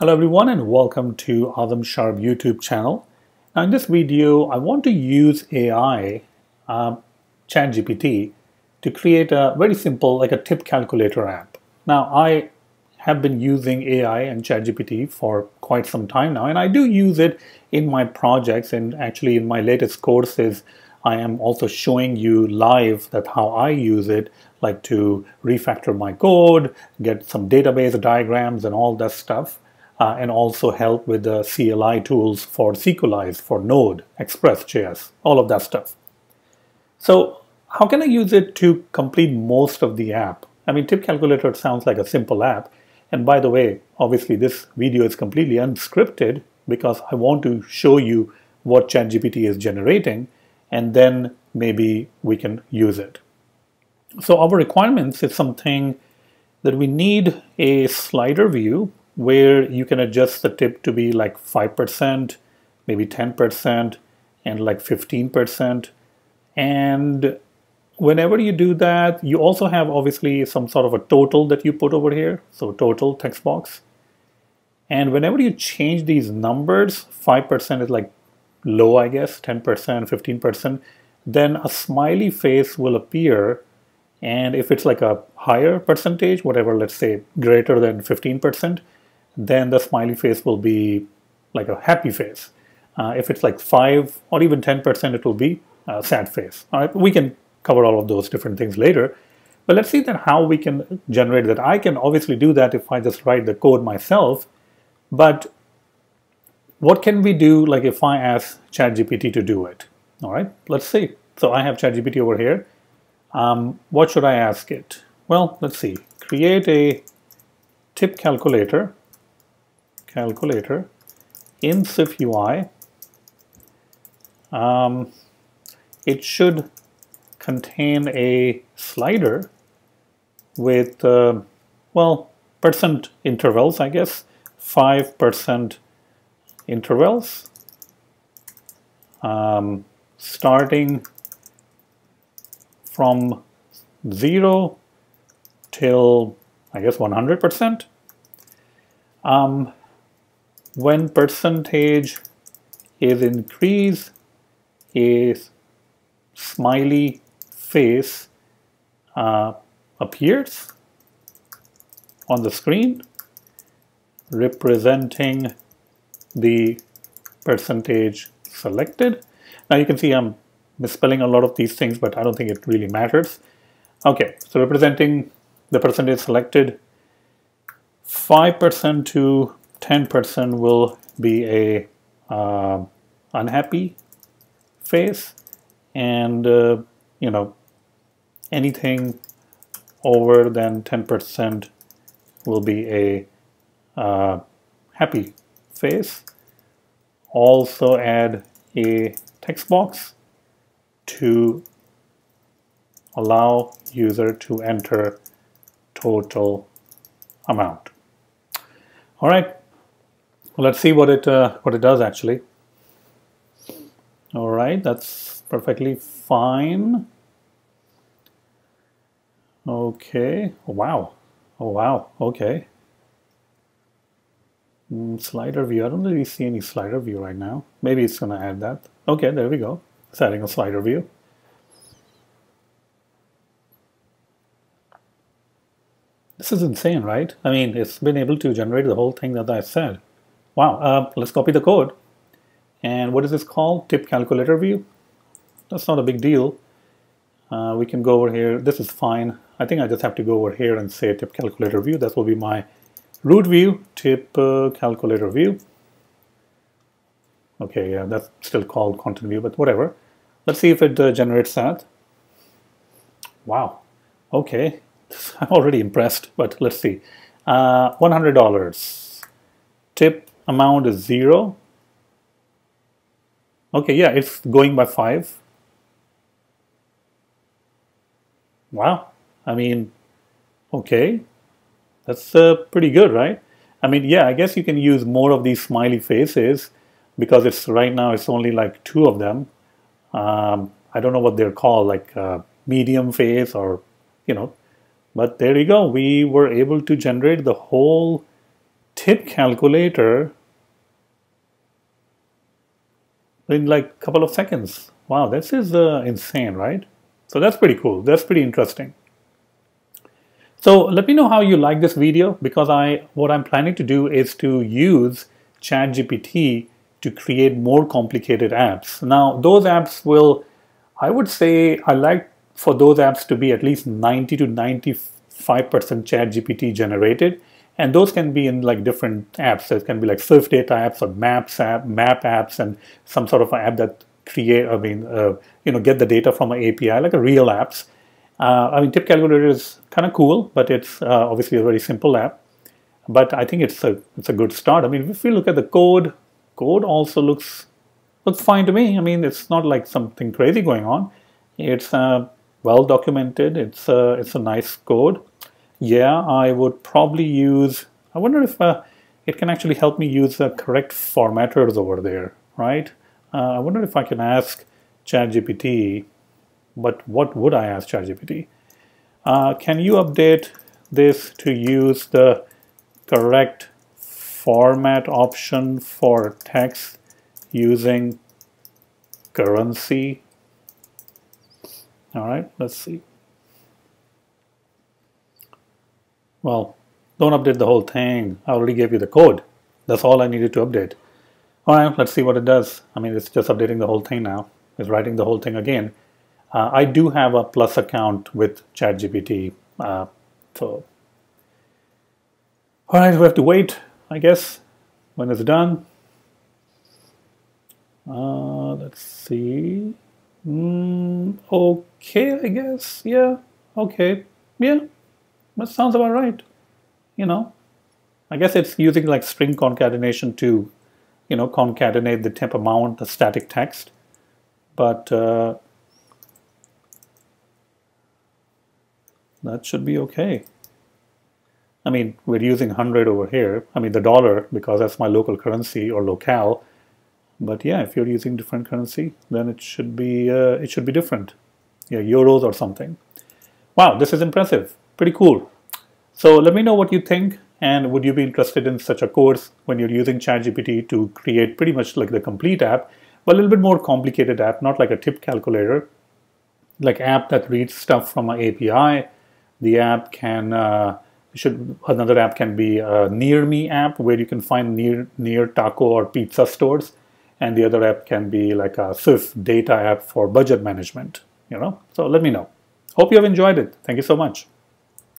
Hello everyone and welcome to AzamSharp YouTube channel. Now in this video I want to use AI, uh, ChatGPT, to create a very simple like a tip calculator app. Now I have been using AI and ChatGPT for quite some time now and I do use it in my projects and actually in my latest courses I am also showing you live that how I use it, like to refactor my code, get some database diagrams and all that stuff, uh, and also help with the CLI tools for Sequelize, for Node, Express.js, all of that stuff. So how can I use it to complete most of the app? I mean, Tip Calculator sounds like a simple app. And by the way, obviously this video is completely unscripted because I want to show you what ChatGPT is generating and then maybe we can use it. So our requirements is something that we need a slider view where you can adjust the tip to be like 5%, maybe 10%, and like 15%. And whenever you do that, you also have obviously some sort of a total that you put over here. So total text box. And whenever you change these numbers, 5% is like low, I guess, 10%, 15%, then a smiley face will appear. And if it's like a higher percentage, whatever, let's say greater than 15%, then the smiley face will be like a happy face. Uh, if it's like 5 or even 10%, it will be a sad face. All right, we can cover all of those different things later. But let's see then how we can generate that. I can obviously do that if I just write the code myself, but what can we do like if I ask ChatGPT to do it? All right, let's see. So I have ChatGPT over here. Um, what should I ask it? Well, let's see. Create a tip calculator, calculator in SwiftUI. Um, it should contain a slider with, uh, well, percent intervals, I guess, 5% intervals um, starting from 0 till I guess 100%. Um, when percentage is increased, a smiley face uh, appears on the screen representing the percentage selected. Now you can see I'm misspelling a lot of these things, but I don't think it really matters. Okay, so representing the percentage selected, 5% to 10% will be a uh, unhappy face, and uh, you know anything over than 10% will be a uh, happy face. Also add a text box to allow user to enter total amount. All right, well, let's see what it uh, what it does actually. All right, that's perfectly fine. Okay, oh, wow, oh wow, okay. Mm, slider view. I don't really see any slider view right now. Maybe it's going to add that. Okay, there we go. It's adding a slider view. This is insane, right? I mean, it's been able to generate the whole thing that I said. Wow, uh, let's copy the code. And what is this called? Tip calculator view? That's not a big deal. Uh, we can go over here. This is fine. I think I just have to go over here and say tip calculator view. That will be my root view, tip uh, calculator view. Okay, yeah, that's still called content view, but whatever. Let's see if it uh, generates that. Wow. Okay, I'm already impressed, but let's see. Uh, $100. Tip amount is zero. Okay, yeah, it's going by five. Wow. I mean, okay, that's uh, pretty good, right? I mean, yeah, I guess you can use more of these smiley faces because it's right now it's only like two of them. Um, I don't know what they're called, like uh, medium face or, you know, but there you go. We were able to generate the whole tip calculator in like a couple of seconds. Wow, this is uh, insane, right? So that's pretty cool. That's pretty interesting. So let me know how you like this video because I what I'm planning to do is to use ChatGPT to create more complicated apps. Now those apps will, I would say I like for those apps to be at least 90 to 95% ChatGPT generated. And those can be in like different apps. So It can be like surf data apps or maps app, map apps, and some sort of app that create, I mean, uh, you know, get the data from an API, like a real apps. Uh, I mean, Tip Calculator is kind of cool, but it's uh, obviously a very simple app. But I think it's a it's a good start. I mean, if we look at the code, code also looks looks fine to me. I mean, it's not like something crazy going on. It's uh, well documented. It's a, it's a nice code. Yeah, I would probably use, I wonder if uh, it can actually help me use the correct formatters over there, right? Uh, I wonder if I can ask ChatGPT, but what would I ask ChatGPT? Uh, can you update this to use the correct format option for text using currency all right, let's see. Well, don't update the whole thing. I already gave you the code. That's all I needed to update. All right, let's see what it does. I mean, it's just updating the whole thing now. It's writing the whole thing again. Uh, I do have a plus account with ChatGPT. Uh, so, all right, we have to wait, I guess, when it's done. Uh, let's see. Mm, okay, I guess. Yeah, okay. Yeah, that sounds about right. You know, I guess it's using like string concatenation to, you know, concatenate the temp amount, the static text. But uh, that should be okay. I mean, we're using 100 over here. I mean, the dollar, because that's my local currency or locale. But yeah, if you're using different currency, then it should be uh, it should be different. Yeah, euros or something. Wow, this is impressive. Pretty cool. So let me know what you think and would you be interested in such a course when you're using ChatGPT to create pretty much like the complete app, but a little bit more complicated app, not like a tip calculator, like app that reads stuff from an API. The app can uh, should another app can be a near me app where you can find near near taco or pizza stores and the other app can be like a surf data app for budget management you know so let me know hope you have enjoyed it thank you so much